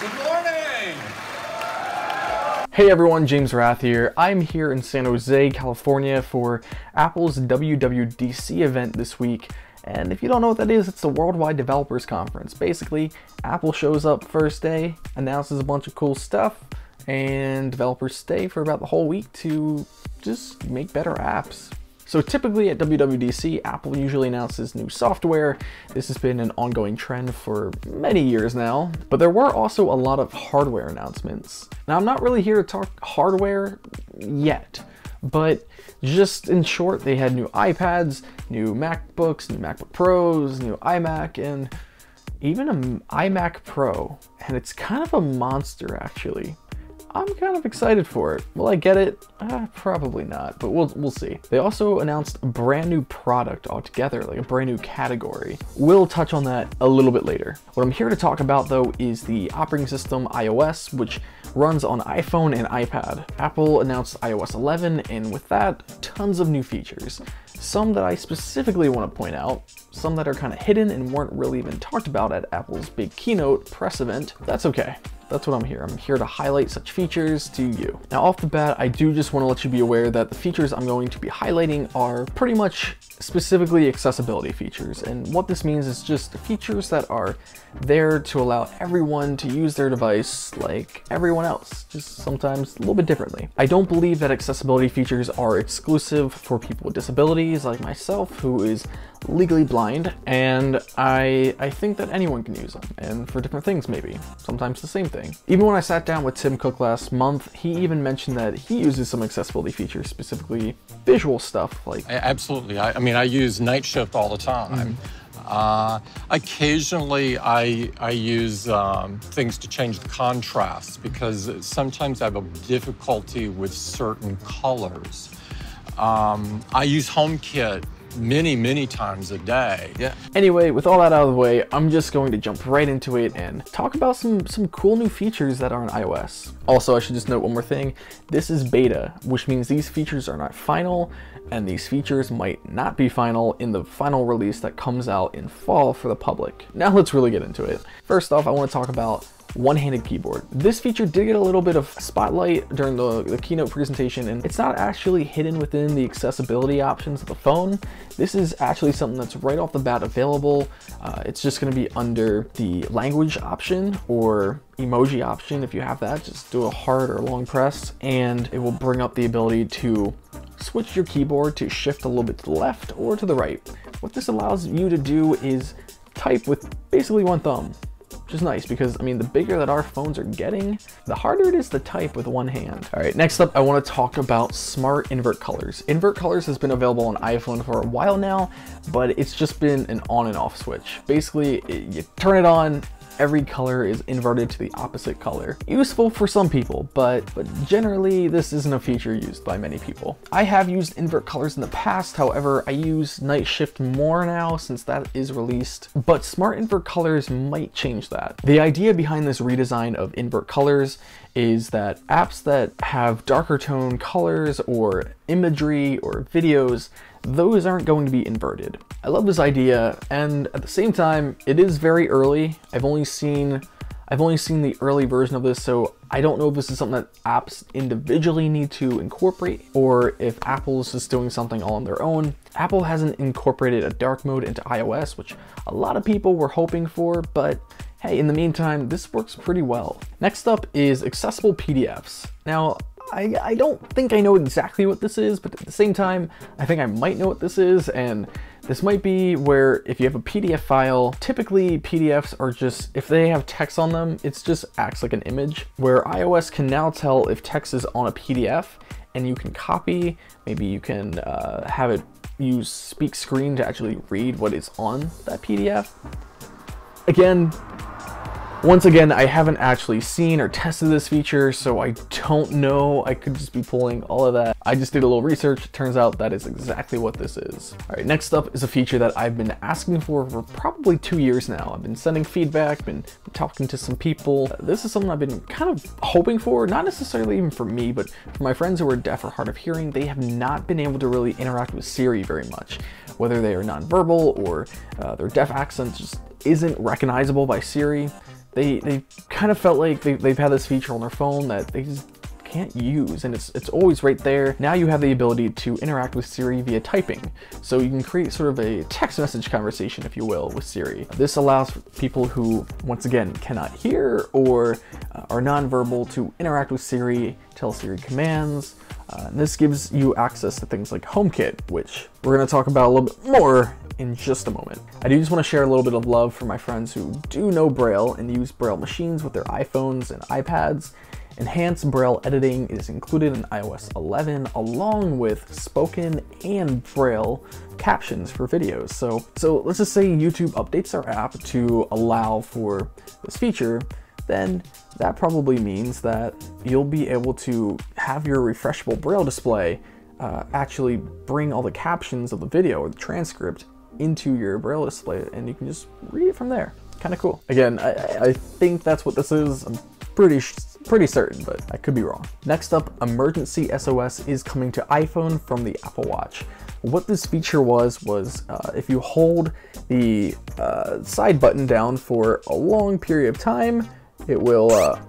Good morning. Hey everyone, James Rath here. I'm here in San Jose, California for Apple's WWDC event this week. And if you don't know what that is, it's the Worldwide Developers Conference. Basically, Apple shows up first day, announces a bunch of cool stuff, and developers stay for about the whole week to just make better apps. So typically at WWDC, Apple usually announces new software. This has been an ongoing trend for many years now, but there were also a lot of hardware announcements. Now I'm not really here to talk hardware yet, but just in short, they had new iPads, new MacBooks, new MacBook Pros, new iMac, and even an iMac Pro. And it's kind of a monster actually. I'm kind of excited for it. Will I get it? Uh, probably not, but we'll, we'll see. They also announced a brand new product altogether, like a brand new category. We'll touch on that a little bit later. What I'm here to talk about though is the operating system iOS, which runs on iPhone and iPad. Apple announced iOS 11, and with that, tons of new features. Some that I specifically want to point out, some that are kind of hidden and weren't really even talked about at Apple's big keynote press event. That's okay. That's what I'm here. I'm here to highlight such features to you. Now off the bat, I do just want to let you be aware that the features I'm going to be highlighting are pretty much specifically accessibility features. And what this means is just features that are there to allow everyone to use their device like everyone else, just sometimes a little bit differently. I don't believe that accessibility features are exclusive for people with disabilities like myself, who is legally blind, and I, I think that anyone can use them, and for different things maybe, sometimes the same thing. Even when I sat down with Tim Cook last month, he even mentioned that he uses some accessibility features, specifically visual stuff like... Absolutely, I, I mean I use night shift all the time. Mm -hmm. Uh, occasionally, I, I use um, things to change the contrast because sometimes I have a difficulty with certain colors. Um, I use HomeKit many, many times a day. Yeah. Anyway, with all that out of the way, I'm just going to jump right into it and talk about some, some cool new features that are on iOS. Also, I should just note one more thing. This is beta, which means these features are not final, and these features might not be final in the final release that comes out in fall for the public. Now let's really get into it. First off, I want to talk about one-handed keyboard. This feature did get a little bit of spotlight during the, the keynote presentation, and it's not actually hidden within the accessibility options of the phone. This is actually something that's right off the bat available. Uh, it's just gonna be under the language option or emoji option if you have that. Just do a hard or long press, and it will bring up the ability to switch your keyboard to shift a little bit to the left or to the right. What this allows you to do is type with basically one thumb which is nice because, I mean, the bigger that our phones are getting, the harder it is to type with one hand. All right, next up, I wanna talk about smart invert colors. Invert colors has been available on iPhone for a while now, but it's just been an on and off switch. Basically, you turn it on, every color is inverted to the opposite color. Useful for some people, but, but generally this isn't a feature used by many people. I have used invert colors in the past, however, I use night shift more now since that is released, but smart invert colors might change that. The idea behind this redesign of invert colors is that apps that have darker tone colors or imagery or videos those aren't going to be inverted. I love this idea, and at the same time, it is very early. I've only seen I've only seen the early version of this, so I don't know if this is something that apps individually need to incorporate or if Apple is just doing something all on their own. Apple hasn't incorporated a dark mode into iOS, which a lot of people were hoping for, but hey, in the meantime, this works pretty well. Next up is accessible PDFs. Now, I, I don't think I know exactly what this is, but at the same time, I think I might know what this is, and this might be where if you have a PDF file, typically PDFs are just, if they have text on them, it just acts like an image, where iOS can now tell if text is on a PDF, and you can copy, maybe you can uh, have it use speak screen to actually read what is on that PDF. Again, once again, I haven't actually seen or tested this feature, so I don't know. I could just be pulling all of that. I just did a little research. It turns out that is exactly what this is. All right, next up is a feature that I've been asking for for probably two years now. I've been sending feedback, been talking to some people. This is something I've been kind of hoping for, not necessarily even for me, but for my friends who are deaf or hard of hearing, they have not been able to really interact with Siri very much. Whether they are nonverbal or uh, their deaf accent just isn't recognizable by Siri they they kind of felt like they, they've had this feature on their phone that they just can't use and it's, it's always right there. Now you have the ability to interact with Siri via typing. So you can create sort of a text message conversation, if you will, with Siri. This allows people who, once again, cannot hear or uh, are nonverbal to interact with Siri, tell Siri commands. Uh, this gives you access to things like HomeKit, which we're going to talk about a little bit more in just a moment. I do just want to share a little bit of love for my friends who do know Braille and use Braille machines with their iPhones and iPads. Enhanced Braille editing is included in iOS 11 along with spoken and Braille captions for videos. So, so let's just say YouTube updates our app to allow for this feature, then that probably means that you'll be able to have your refreshable Braille display uh, actually bring all the captions of the video or the transcript into your Braille display and you can just read it from there. Kind of cool. Again, I, I think that's what this is. I'm pretty pretty certain, but I could be wrong. Next up, emergency SOS is coming to iPhone from the Apple Watch. What this feature was, was uh, if you hold the uh, side button down for a long period of time, it will uh,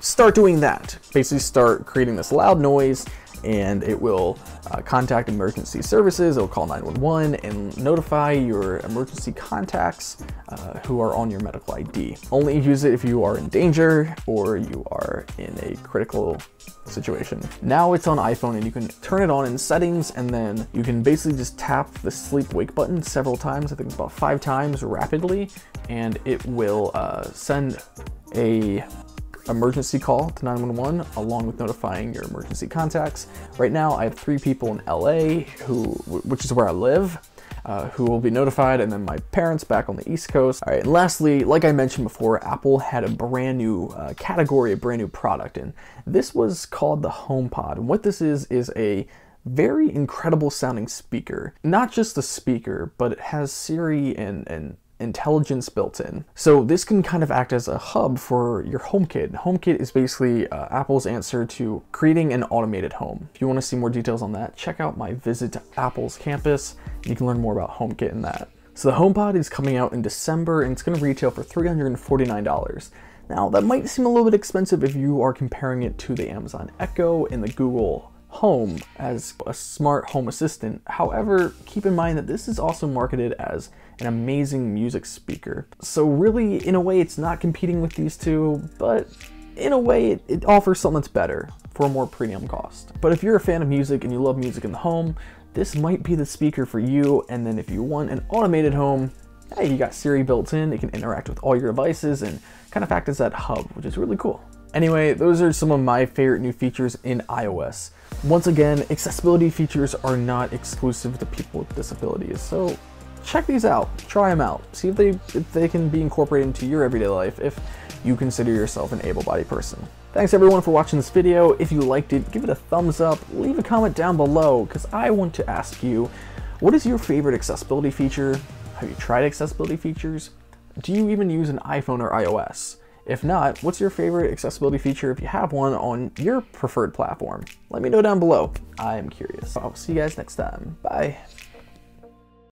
start doing that. Basically start creating this loud noise and it will uh, contact emergency services. It'll call 911 and notify your emergency contacts uh, who are on your medical ID. Only use it if you are in danger or you are in a critical situation. Now it's on iPhone and you can turn it on in settings and then you can basically just tap the sleep wake button several times, I think about five times rapidly, and it will uh, send a emergency call to 911 along with notifying your emergency contacts. Right now, I have three people in LA who, which is where I live. Uh, who will be notified, and then my parents back on the East Coast. All right, and lastly, like I mentioned before, Apple had a brand new uh, category, a brand new product, and this was called the HomePod. And what this is, is a very incredible sounding speaker. Not just a speaker, but it has Siri and, and intelligence built in. So this can kind of act as a hub for your HomeKit. HomeKit is basically uh, Apple's answer to creating an automated home. If you want to see more details on that, check out my visit to Apple's campus. You can learn more about HomeKit in that. So the HomePod is coming out in December and it's going to retail for $349. Now that might seem a little bit expensive if you are comparing it to the Amazon Echo and the Google Home as a smart home assistant. However, keep in mind that this is also marketed as an amazing music speaker. So really, in a way, it's not competing with these two, but in a way, it, it offers something that's better for a more premium cost. But if you're a fan of music and you love music in the home, this might be the speaker for you. And then if you want an automated home, hey, you got Siri built in, it can interact with all your devices and kind of act as that hub, which is really cool. Anyway, those are some of my favorite new features in iOS. Once again, accessibility features are not exclusive to people with disabilities, so check these out, try them out, see if they, if they can be incorporated into your everyday life if you consider yourself an able-bodied person. Thanks everyone for watching this video. If you liked it, give it a thumbs up, leave a comment down below, because I want to ask you, what is your favorite accessibility feature? Have you tried accessibility features? Do you even use an iPhone or iOS? If not, what's your favorite accessibility feature if you have one on your preferred platform? Let me know down below. I am curious. I'll see you guys next time. Bye.